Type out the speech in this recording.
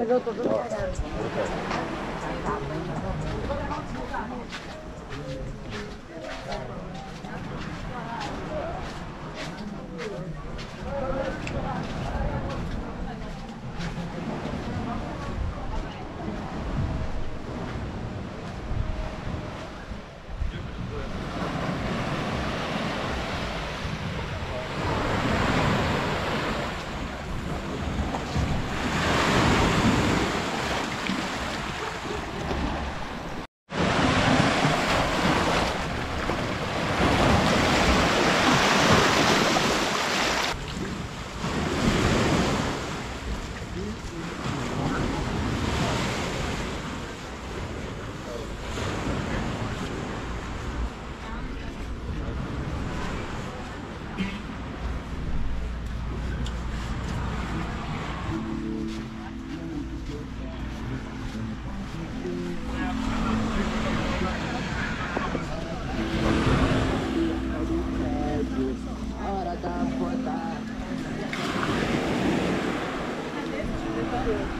开车走这 네.